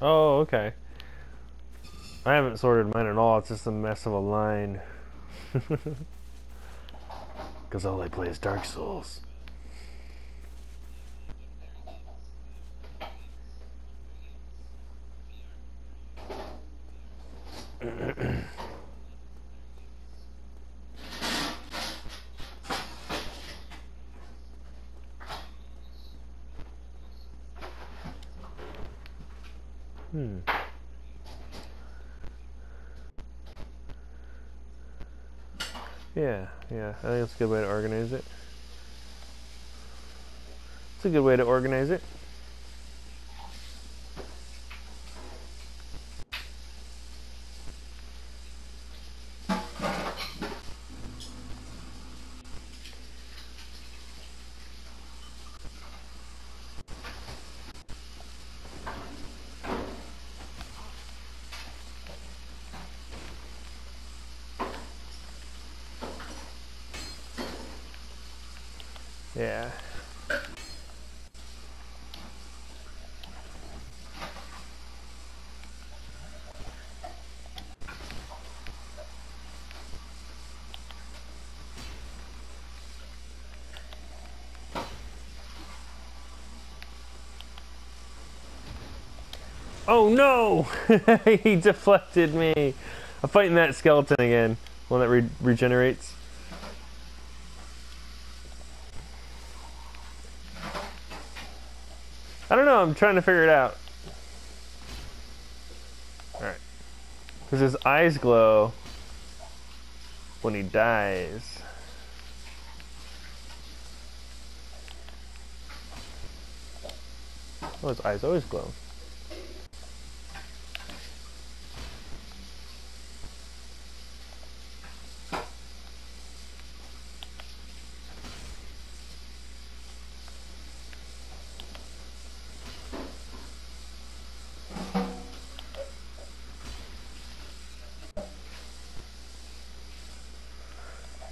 Oh, okay. I haven't sorted mine at all. It's just a mess of a line. Because all I play is Dark Souls. hmm. Yeah, yeah. I think it's a good way to organize it. It's a good way to organize it. Yeah. Oh no! he deflected me. I'm fighting that skeleton again. One that re regenerates. I don't know, I'm trying to figure it out. Alright. Because his eyes glow when he dies. Oh, his eyes always glow.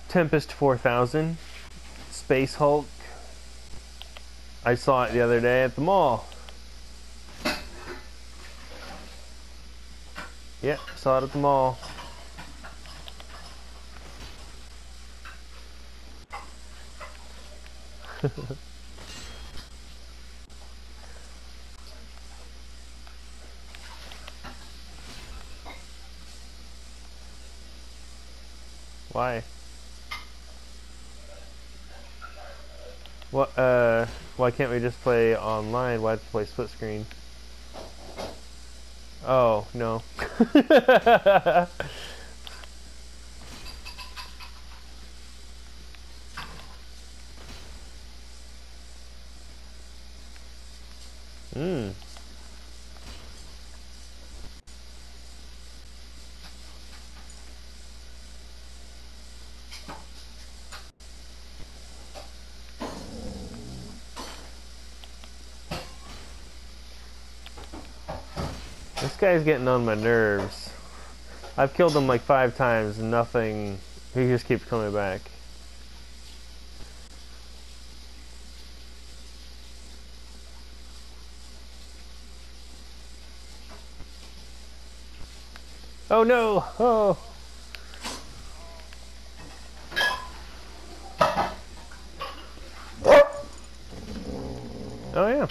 Tempest 4000, Space Hulk. I saw it the other day at the mall. Yep, saw it at the mall. Why? Uh, why can't we just play online? Why have to play split screen? Oh, no. Hmm. This guy's getting on my nerves. I've killed him like five times and nothing. He just keeps coming back. Oh no! Oh! Oh yeah.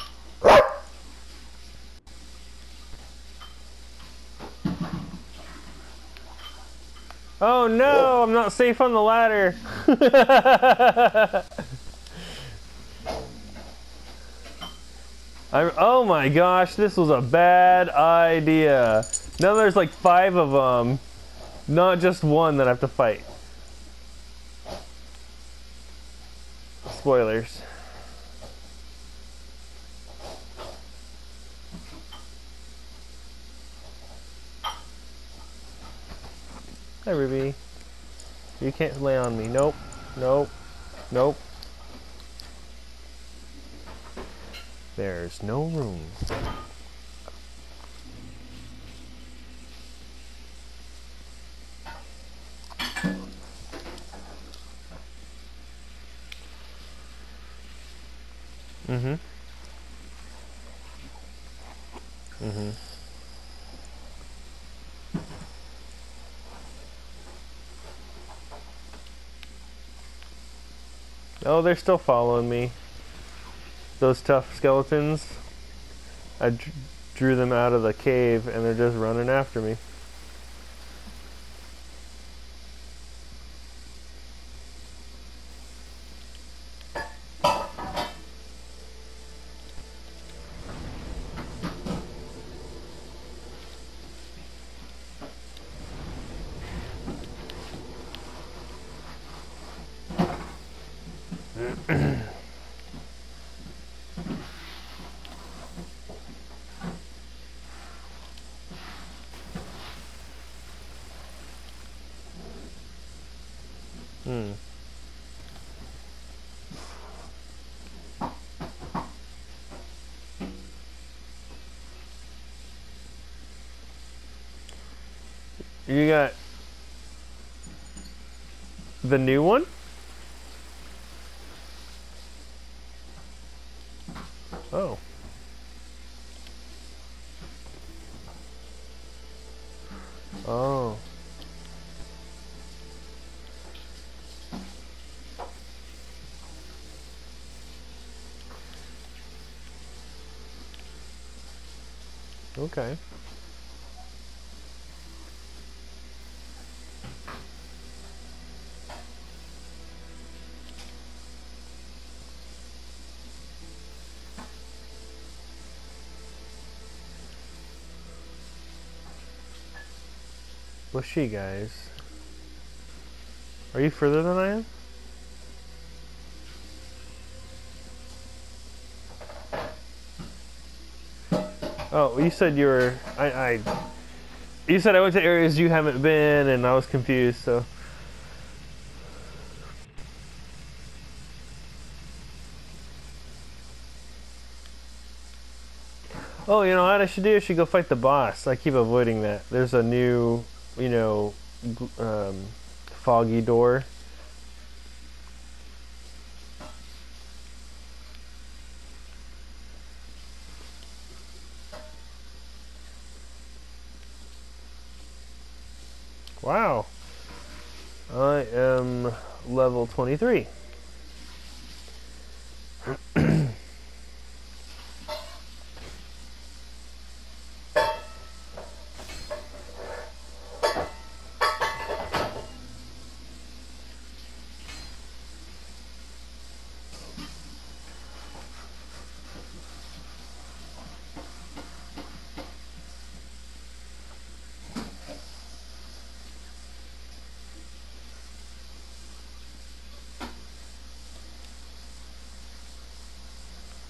Oh no, I'm not safe on the ladder. I'm, oh my gosh, this was a bad idea. Now there's like five of them, not just one that I have to fight. Spoilers. Hi, Ruby. You can't lay on me. Nope. Nope. Nope. There's no room. Mm-hmm. Mm-hmm. Oh, they're still following me. Those tough skeletons. I drew them out of the cave and they're just running after me. Hmm. You got the new one? Oh. Oh. Okay. What's she, guys? Are you further than I am? Oh, you said you were. I, I. You said I went to areas you haven't been, and I was confused. So. Oh, you know what I should do? I should go fight the boss. I keep avoiding that. There's a new, you know, um, foggy door. Wow. I am level 23.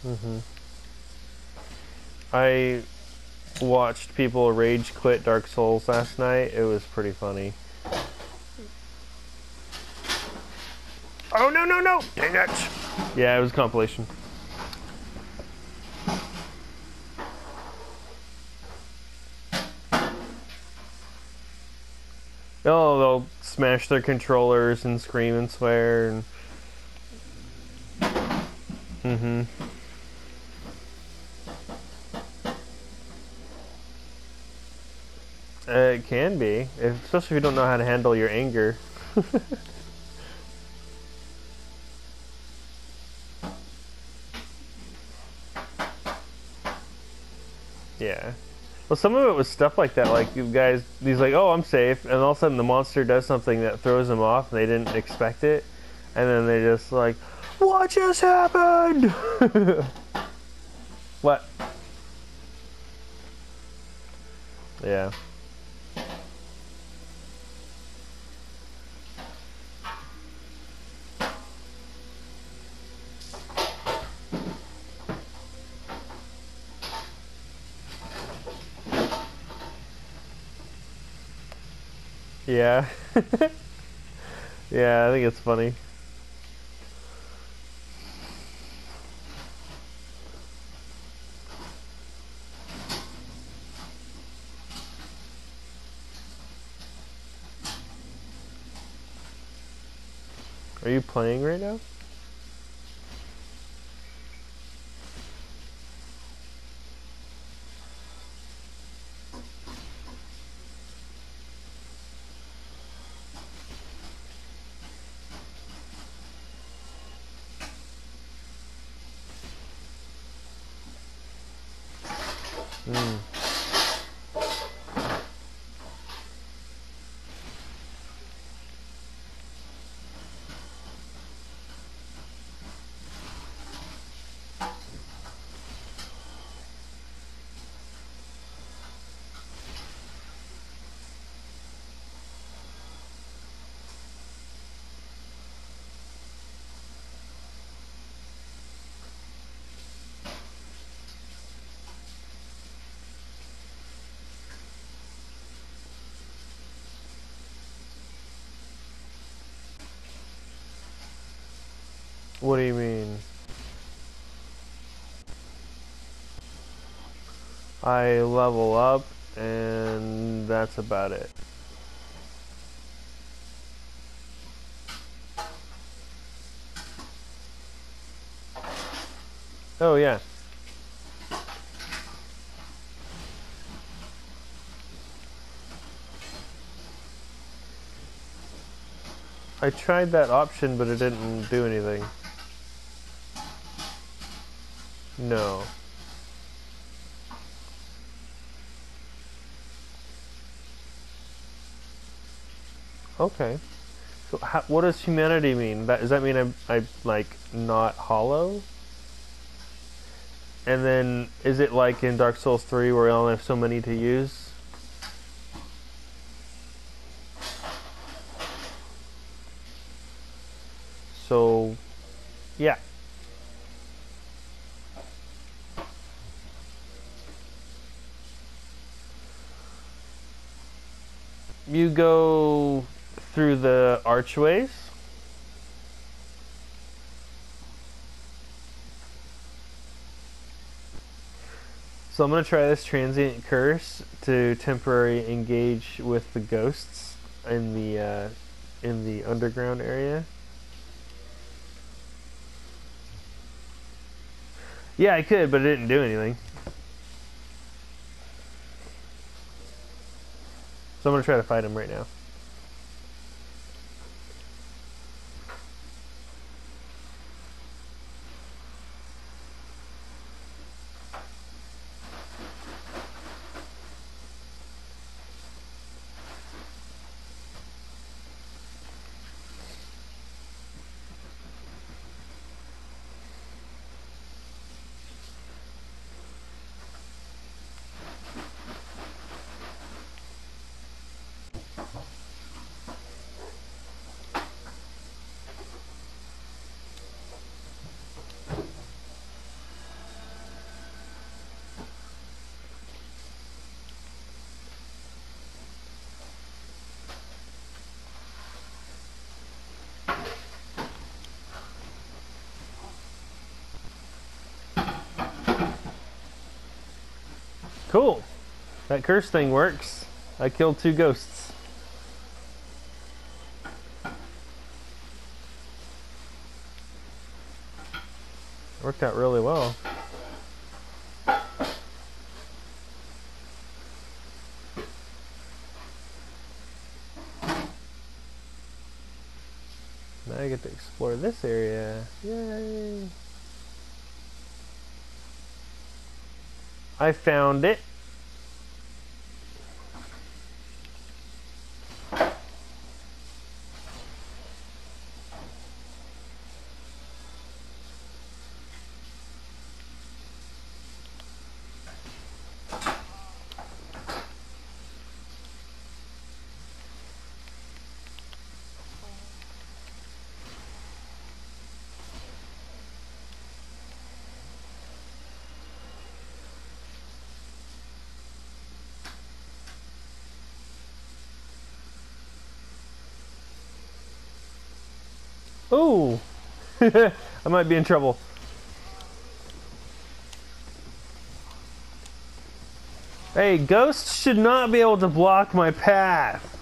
Hmm I watched people rage quit Dark Souls last night. It was pretty funny. Oh no no no! Dang it! Yeah, it was a compilation. Oh, they'll smash their controllers and scream and swear and. Mm-hmm. Uh, it can be, if, especially if you don't know how to handle your anger. yeah. Well, some of it was stuff like that. Like you guys, he's like, "Oh, I'm safe," and all of a sudden the monster does something that throws them off, and they didn't expect it, and then they just like, "What just happened?" what? Yeah. Yeah. yeah, I think it's funny. Are you playing right now? Mm. What do you mean? I level up and that's about it. Oh yeah. I tried that option but it didn't do anything. No. Okay. So how, what does humanity mean? That, does that mean I'm, I'm like not hollow? And then is it like in Dark Souls 3 where you only have so many to use? So, yeah. You go through the archways. So I'm going to try this transient curse to temporarily engage with the ghosts in the uh, in the underground area. Yeah, I could, but it didn't do anything. So I'm going to try to fight him right now. Cool. That curse thing works. I killed two ghosts. Worked out really well. Now I get to explore this area. Yay! I found it. Ooh! I might be in trouble. Hey, ghosts should not be able to block my path.